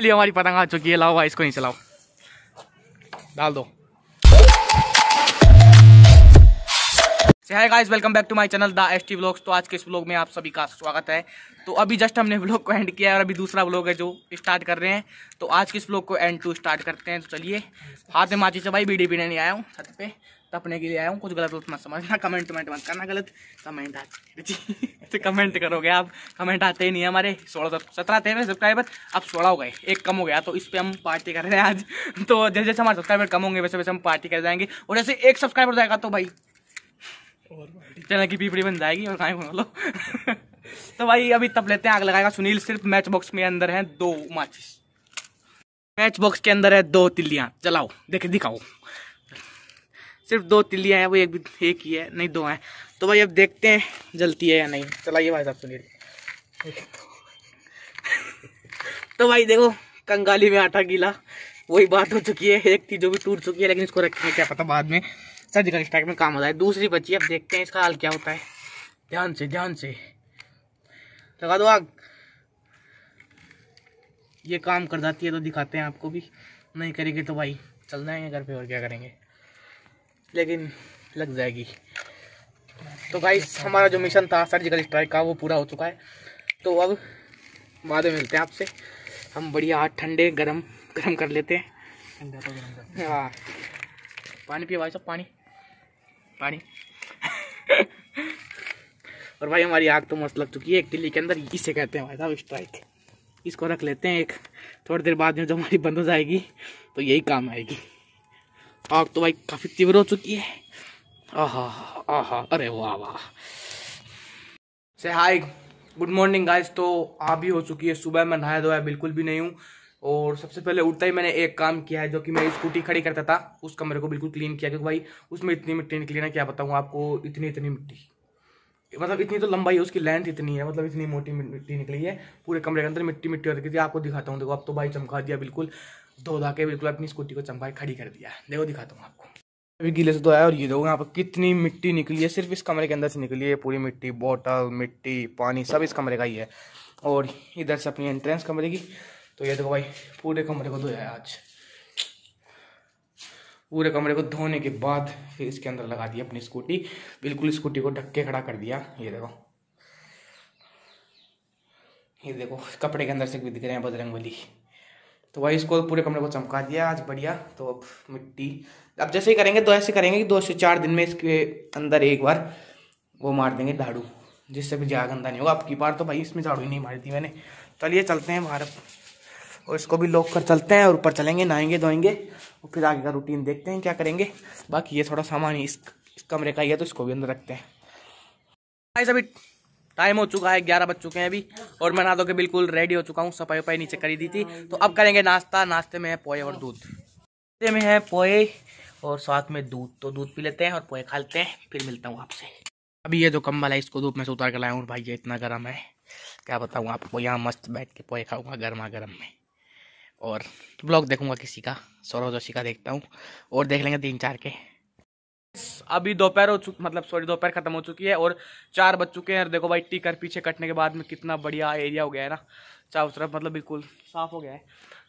चलिए हमारी पतंग आ चुकी है लाओ भाई इसको नहीं चलाओ डाल दो hi guys welcome back to my channel the S T blogs तो आज के इस ब्लॉग में आप सभी का स्वागत है। तो अभी जस्ट हमने ब्लॉग को एंड किया है और अभी दूसरा ब्लॉग है जो स्टार्ट कर रहे हैं। तो आज के इस ब्लॉग को एंड टू स्टार्ट करते हैं। तो चलिए, हाथ में माची से भाई, बीडी पीने नहीं आया हूँ, छत पे। तपने के लिए आया हूँ। कुछ गलत गलत मत समझना। कमेंट वमेंट मत करना। गलत कमेंट आते कमेंट करोगे आप। कमेंट आते ही नहीं है हमारे। सोलह सत्रह थे सब्सक्राइबर अब सोलह हो गए। एक कम हो गया। तो इस पर हम पार्टी कर रहे हैं आज। तो जैसे जैसे हमारे सब्सक्राइबर कम होंगे वैसे वैसे हम पार्टी कर जाएँगे। और जैसे एक सब्सक्राइबर जाएगा तो भाई चैनल की पीपड़ी बन जाएगी और कहीं बना लो तो भाई अभी तब लेते हैं। आग लगाएगा सुनील। सिर्फ़ मैच बॉक्स में अंदर है दो माचिस मैच बॉक्स के अंदर है दो तिल्लियाँ। चलाओ। देखे दिखाओ। सिर्फ़ दो तिल्लियाँ हैं, वो एक भी एक ही है, नहीं दो हैं। तो भाई अब देखते हैं, जलती है या नहीं। चलाइए भाई साहब सुनील तो भाई देखो, कंगाली में आटा गीला, वही बात हो चुकी है, एक थी जो भी टूट चुकी है, लेकिन इसको रखेंगे क्या पता बाद में सर्जिकल स्ट्राइक में काम होता है दूसरी बची, अब देखते हैं इसका हाल क्या होता है। ध्यान से ध्यान से। लगा दो आग। ये काम कर जाती है तो दिखाते हैं आपको भी। नहीं करेगी तो भाई चल जाएँगे घर पे और क्या करेंगे। लेकिन लग जाएगी। तो भाई हमारा जो मिशन था सर्जिकल स्ट्राइक का वो पूरा हो चुका है। तो अब बाद में मिलते हैं आपसे। हम बढ़िया हाथ ठंडे गरम गरम कर लेते हैं। हाँ। पानी पिए भाई सब पानी। पानी। और भाई हमारी आग तो मस्त लग चुकी है। एक दिल्ली के अंदर इसे कहते हैं भाई साहब स्ट्राइक इसको रख लेते हैं एक थोड़ी देर बाद में जब हमारी बंद हो जाएगी तो यही काम आएगी। आग तो भाई काफ़ी तीव्र हो चुकी है। आहा आहा, अरे वाह वाह। से हाय गुड मॉर्निंग गाइस तो आ भी हो चुकी है सुबह। मैं नहाया धोया बिल्कुल भी नहीं हूँ। और सबसे पहले उठता ही मैंने एक काम किया है, जो कि मैं स्कूटी खड़ी करता था। उस कमरे को बिल्कुल क्लीन किया, क्योंकि भाई उसमें इतनी मिट्टी निकली ना, क्या बताऊँ आपको, इतनी इतनी मिट्टी। मतलब इतनी तो लंबाई है, उसकी लेंथ इतनी है। मतलब इतनी मोटी मिट्टी निकली है। पूरे कमरे के अंदर मिट्टी मिट्टी हो रखी थी। आपको दिखाता हूँ। देखो आप तो भाई चमका दिया बिल्कुल। धो धा के बिल्कुल अपनी स्कूटी को चमका खड़ी कर दिया। देखो, दिखाता हूँ आपको। अभी गीले से धोया और ये देखो, यहाँ पर कितनी मिट्टी निकली है। सिर्फ़ इस कमरे के अंदर से निकली है पूरी मिट्टी बॉटल मिट्टी, पानी, सब इस कमरे का ही है। और इधर से अपनी एंट्रेंस कमरे की। तो ये देखो भाई, पूरे कमरे को धोया आज। पूरे कमरे को धोने के बाद फिर इसके अंदर लगा दिया अपनी स्कूटी। बिल्कुल स्कूटी को ढक के खड़ा कर दिया। ये देखो। ये देखो, कपड़े के अंदर से भी दिख रहे हैं बजरंग बली तो वही इसको पूरे कमरे को चमका दिया आज बढ़िया। तो अब मिट्टी अब जैसे ही करेंगे तो ऐसे करेंगे कि दो से चार दिन में इसके अंदर एक बार वो मार देंगे झाड़ू जिससे भी ज़्यादा गंदा नहीं होगा। अब की बार तो भाई इसमें झाड़ू ही नहीं मारी थी मैंने। चलिए चलते हैं बाहर और इसको भी लॉक कर चलते हैं और ऊपर चलेंगे नहाएँगे धोएँगे और फिर आगे का रूटीन देखते हैं क्या करेंगे। बाकी ये थोड़ा सामान इस, इस कमरे का ही है तो इसको भी अंदर रखते हैं। अभी टाइम हो चुका है, ग्यारह बज चुके हैं अभी, और मैं नहा के बिल्कुल रेडी हो चुका हूँ, सफ़ाई वफाई नीचे करी दी थी। तो अब करेंगे नाश्ता। नाश्ते में है पोए और दूध। नाश्ते में है पोए और साथ में दूध। तो दूध पी लेते हैं और पोए खा लेते हैं, फिर मिलता हूँ आपसे। अभी ये जो कम्बल है, इसको धूप में से उतार कर लाया हूँ। भाई, ये इतना गर्म है। क्या बताऊँ आपको, यहाँ मस्त बैठ के पोए खाऊँगा गर्मा गर्म में। और ब्लॉग देखूँगा किसी का, सौरभ जोशी का देखता हूँ। और देख लेंगे तीन चार के। अभी दोपहर हो चुकी मतलब सॉरी दोपहर खत्म हो चुकी है और चार बज चुके हैं। और देखो भाई, टीकर पीछे कटने के बाद में कितना बढ़िया एरिया हो गया है ना। चारों तरफ़ मतलब बिल्कुल साफ़ हो गया है।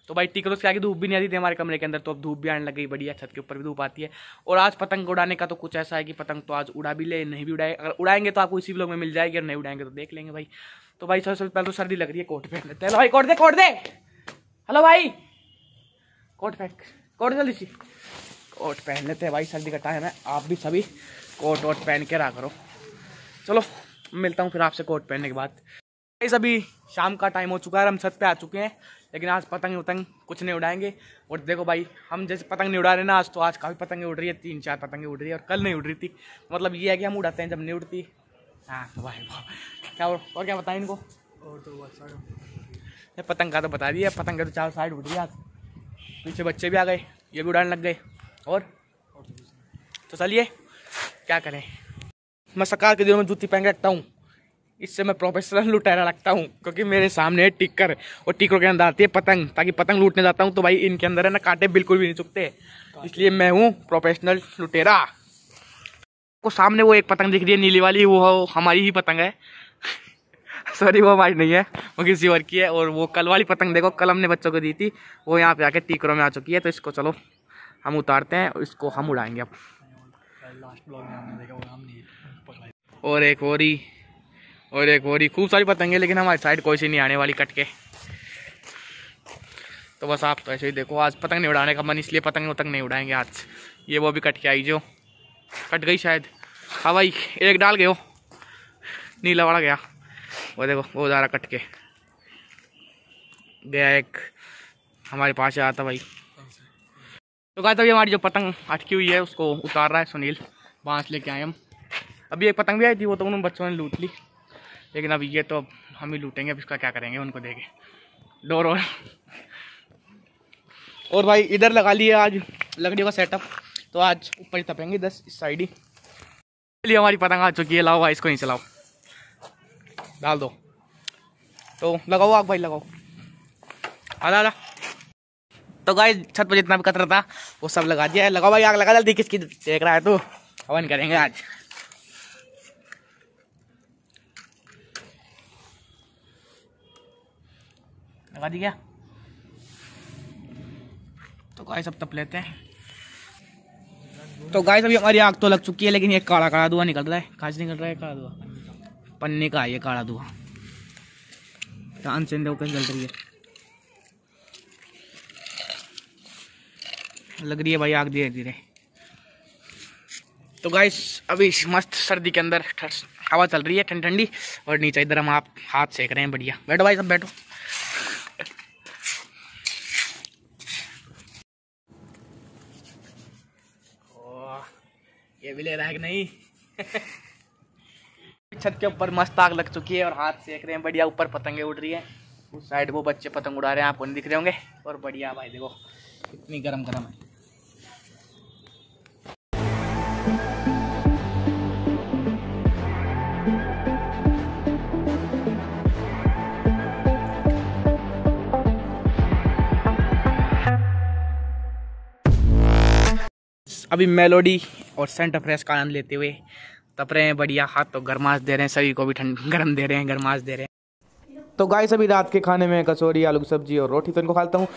तो भाई, टीकर उसके आगे धूप भी नहीं आती थी हमारे कमरे के अंदर तो अब धूप भी आने लग गई बढ़िया, छत के ऊपर भी धूप आती है। और आज पतंग उड़ाने का तो कुछ ऐसा है कि पतंग तो आज उड़ा भी ले, नहीं भी उड़ाए। अगर उड़ाएँगे तो आपको इसी ब्लॉग में मिल जाएगी और नहीं उड़ाएँगे तो देख लेंगे भाई। तो भाई, सबसे पहले तो सर्दी लग रही है, कोट पहन लेते हैं। भाई, कोट दे कोट दे। हेलो भाई। कोट पहन, कोट जल्दी सी। कोट पहन लेते हैं भाई सर्दी का टाइम है। आप भी सभी कोट वोट पहन के रहा करो। चलो मिलता हूँ फिर आपसे कोट पहनने के बाद। अभी शाम का टाइम हो चुका है हम छत पे आ चुके हैं लेकिन आज पतंग उतंग कुछ नहीं उड़ाएँगे। और देखो भाई हम जैसे पतंग नहीं उड़ा रहे ना आज तो आज काफ़ी पतंगें उड़ रही है तीन चार पतंगें उड़ रही है और कल नहीं उड़ रही थी। मतलब ये है कि हम उड़ाते हैं जब नहीं उड़ती। हाँ भाई क्या और, और क्या बताएँ इनको? और तो बहुत पतंग का तो बता दिया पतंग का तो चार साइड उड़ रही है आज। पीछे बच्चे भी आ गए ये भी उड़ाने लग गए। और? तो चलिए, क्या करें? मैं सरकार के दिनों में जूती पहन रखता हूँ। इससे मैं प्रोफेशनल लुटेरा लगता हूँ, क्योंकि मेरे सामने है टिक्कर और टिक्कर के अंदर आती है पतंग। ताकि पतंग लूटने जाता हूँ तो भाई इनके अंदर है ना, कांटे बिल्कुल भी नहीं चुकते। इसलिए मैं हूँ प्रोफेशनल लुटेरा। को सामने वो एक पतंग दिख रही है, नीली वाली, वो हमारी ही पतंग है। सॉरी वो हमारी नहीं है, वो किसी और की है। और वो कल वाली पतंग देखो, कल हमने बच्चों को दी थी, वो यहाँ पे आके टीकरों में आ चुकी है तो इसको चलो। हम उतारते हैं इसको हम उड़ाएँगे अब। और एक और ही और एक और ही। खूब सारी पतंगे लेकिन हमारी साइड कोई सी नहीं आने वाली कट के। तो बस आप तो ऐसे ही देखो आज पतंग नहीं उड़ाने का मन इसलिए पतंग वतंग नहीं उड़ाएँगे आज। ये वो भी कट के आई जो। कट गई शायद। हाँ भाई एक डाल गए हो। नीला वाला गया। वो देखो वो जा रहा कट के। गया एक। हमारे पास आया था भाई। तो कहा था हमारी जो पतंग अटकी हुई है, उसको उतार रहा है सुनील। बाँस लेके आए हम। अभी एक पतंग भी आई थी, वो तो उन बच्चों ने लूट ली। लेकिन अब ये तो हम ही लूटेंगे, अब इसका क्या करेंगे, उनको देंगे डोर और और भाई, इधर लगा लिए आज लकड़ियों का सेटअप तो आज ऊपर ही तपेंगे दस इस साइड ही। चलिए, हमारी पतंग आ चुकी है, लाओ भाई, इसको नहीं चलाओ डाल दो। तो लगाओ आग भाई, लगाओ। आधा आधा तो गाय छत पर जितना भी कचरा था, वो सब लगा दिया है। लगाओ भाई आग लगा जल्दी किसकी देख रहा है तो। हवन करेंगे आज। लगा दी क्या? तो गाय सब तप लेते हैं। तो गाय अभी हमारी आग तो लग चुकी है, लेकिन ये काला काला धुआँ निकल रहा है। खास निकल रहा है, काला धुआँ। पन्ने का ये काला धुआँ। चाँद जल रही है। लग रही है भाई आग धीरे धीरे। तो गाइस अभी मस्त सर्दी के अंदर हवा चल रही है, ठंडी ठंडी, और नीचे इधर हम आप हाथ सेक रहे हैं, बढ़िया। बैठो भाई सब, बैठो। ये भी ले रहा है कि नहीं? छत के ऊपर मस्त आग लग चुकी है, और हाथ सेक रहे हैं, बढ़िया, ऊपर पतंगे उड़ रही है। उस साइड वो बच्चे पतंग उड़ा रहे हैं, आपको नहीं दिख रहे होंगे। और बढ़िया भाई, देखो इतनी गरम गरम है। अभी मेलोडी और सेंट फ्रेश का आनंद लेते हुए तप रहे हैं, बढ़िया, हाथ तो गरमाश दे रहे हैं, सभी को भी ठंड, गर्म दे रहे हैं गरमाश दे रहे हैं। तो गाय सभी रात के खाने में कचौरी, आलू की सब्ज़ी और रोटी तो इनको खाता हूँ।